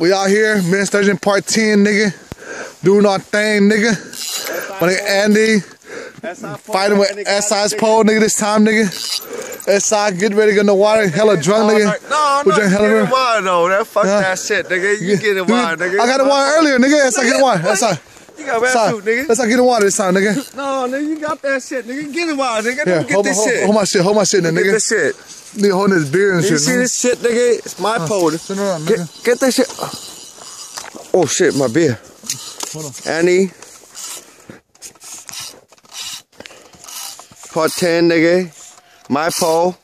We out here, Mien Sturgeon Part 10, nigga. Doing our thing, nigga. My nigga Andy fighting with SI's pole, nigga, this time, nigga. SI get ready to get in the water, hella drunk, nigga. No, no, drank hella get in beer. water though. That fuck that shit, nigga. You get in water, nigga. I got in water earlier, nigga. SI get in water. SI. You got wet SI. suit, nigga. SI get in water this time, nigga. No, nigga, you got that shit, nigga. Get in water, nigga. Yeah, Don't get hold, this hold, shit. hold my shit, hold my shit, then, Get this shit. Nigga holding his beer and You shit. see nigga. this shit, nigga? It's my pole. Turn around, Get, nigga. get that shit. Oh shit, my beer. Hold on. Annie. Part 10, nigga. My pole.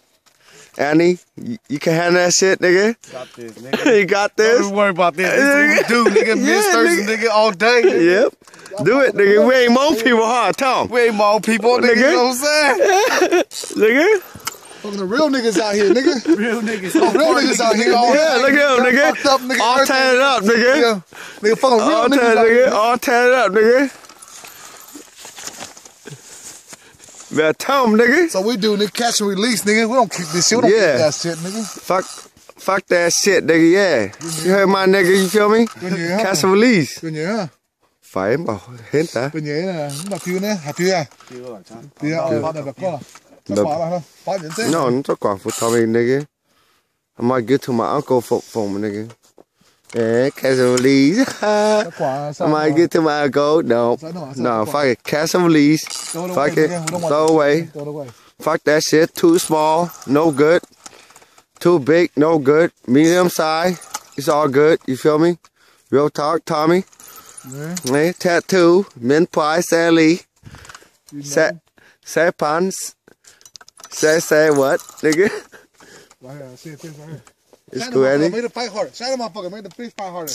Annie, you, you can handle that shit, nigga. Got this, nigga. you got this? Don't worry about this. This is what we do, nigga. Yeah, Miss Thursday, nigga. nigga, all day. Yep. Do it, nigga. We ain't more people, huh? Tell 'em. We ain't more people, nigga. Nigga. You know what I'm saying? Nigga. Fucking the real niggas out here, nigga. Real niggas. Real niggas out here. all Yeah, look at him, nigga. Fucked up, nigga. All tatted up, nigga. Nigga, nigga fucking real All niggas tatted, out here. nigga. All tatted up, nigga. Better tell 'em, nigga. So we do, nigga, catch and release, nigga. We don't keep this shit. We don't Yeah. keep that shit, nigga. Fuck, fuck that shit, nigga. Yeah. You heard my nigga, you feel me? Yeah. Catch and release. Bên nhớ hả? Phải bảo hết ta. Bên nhớ là ta phiêu nè, hả phiêu à? Phiêu à, phát này bạc con? Chắc quả là không? Phát đến thế. No, not quite for Tommy, nigga. I might get to my uncle for, for me, nigga. Yeah, catch and release. Chắc quả I sao? might get to my uncle. No, nó- no, fuck it. Catch and release. Throw it away, Fuck it. nigga. We don't want Throw it. away. Throw it away. Fuck that shit. Too small, no good. Too big, no good. Medium size, it's all good. You feel me? Real talk, Tommy. Hey, tattoo, min pie, Sally. Say, say pants. Say, say what, nigga? Right here, see it, see it right here. It's Sign cool, Andy. Make the fight harder. Sign the motherfucker, make the fish fight harder.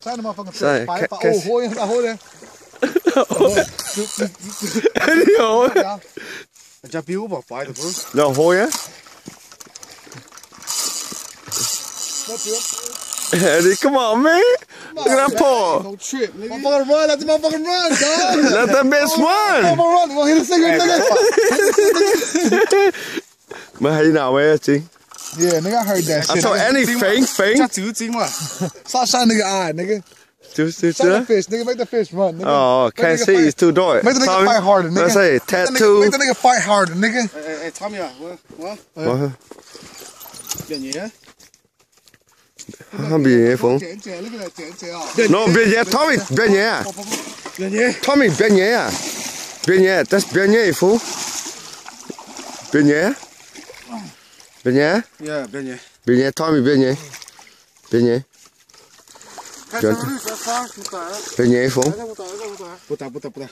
Sign the motherfucker Sign, fight. Fight, fight. Oh, hold it, hold it. Yo. Yeah. Chả biếu vào phải được không? No, hold up? Eddie, come on, man. Look at that paw. Don't trip, nigga. Motherfucker run, let the motherfucker run, dog. Let that bitch run. Motherfucker run. You gonna hit a cigarette, nigga? Mà hay nào ấy chị? Yeah, nigga, I heard that I shit. saw nigga. Annie faint, faint. Chắc chữ chính mà. Stop shining nigga eye, nigga. Chú, chú, Shot the chú. fish, nigga. Make the fish run, nigga. Oh, Make the can't nigga see. fight. It's too dark. Make the nigga Tommy, fight harder, nigga. Let's say Make the nigga- tattoo. Make the nigga fight harder, nigga. Ê, ê, Tommy à? Vâng, vâng. Ờ, Chuyện gì á? Không bị nhé Phụng. Trẻ, trẻ, look at that, trẻ, trẻ. No, bien nhé. Tommy, bien nhé à? Chuyện gì? Tommy, bien nhé à? Bien nhé. That's bien nhé, Phụng. Bien nhé. Bien nhé. Yeah, bên nhỉ. Bien nhé. Tommy, bien nhé. Bien nhé. Cái Chuyện- sao đi, sao sao? Không phải. Bien nhé, Phụng. Puta, puta, puta.